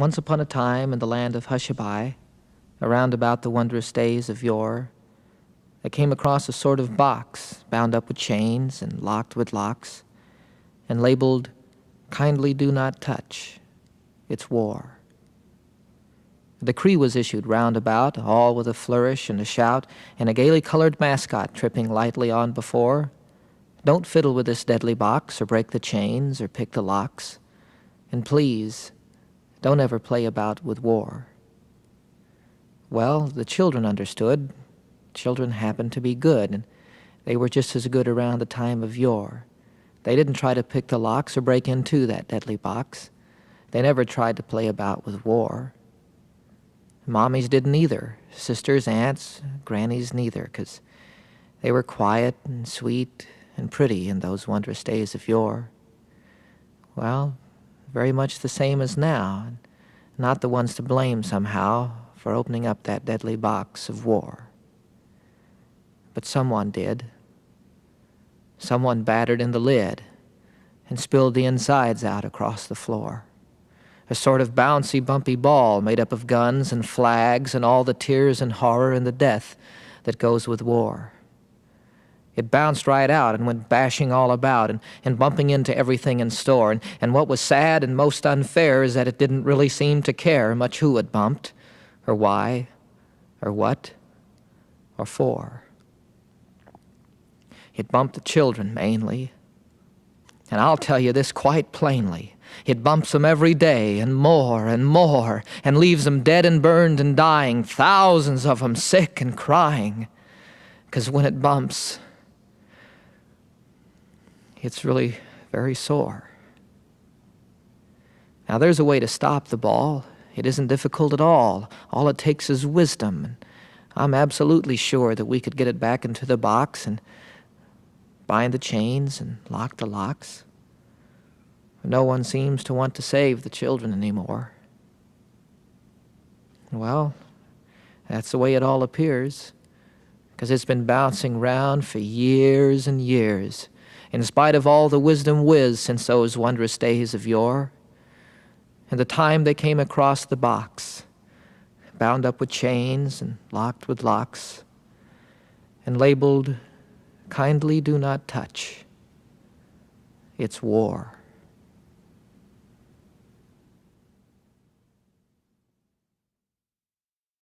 Once upon a time in the land of Hushabye, around about the wondrous days of yore, I came across a sort of box bound up with chains and locked with locks, and labeled, Kindly Do Not Touch. It's War. A decree was issued round about, all with a flourish and a shout, and a gaily colored mascot tripping lightly on before. Don't fiddle with this deadly box, or break the chains, or pick the locks. And please, don't ever play about with war. Well, the children understood. Children happened to be good, and they were just as good around the time of yore. They didn't try to pick the locks or break into that deadly box. They never tried to play about with war. Mommies didn't either. Sisters, aunts, grannies, neither, 'cause they were quiet and sweet and pretty in those wondrous days of yore. Well, very much the same as now, not the ones to blame somehow for opening up that deadly box of war. But someone did. Someone battered in the lid and spilled the insides out across the floor a sort of bouncy, bumpy ball made up of guns and flags and all the tears and horror and the death that goes with war. It bounced right out and went bashing all about and, and bumping into everything in store. And, and what was sad and most unfair is that it didn't really seem to care much who it bumped, or why, or what, or for. It bumped the children mainly. And I'll tell you this quite plainly. It bumps them every day, and more and more, and leaves them dead and burned and dying, thousands of them sick and crying. Because when it bumps, it's really very sore. Now, there's a way to stop the ball. It isn't difficult at all. All it takes is wisdom. I'm absolutely sure that we could get it back into the box and bind the chains and lock the locks. No one seems to want to save the children anymore. Well, that's the way it all appears, because it's been bouncing round for years and years, in spite of all the wisdom whiz since those wondrous days of yore. And the time they came across the box, bound up with chains and locked with locks, and labeled, Kindly Do Not Touch. It's war.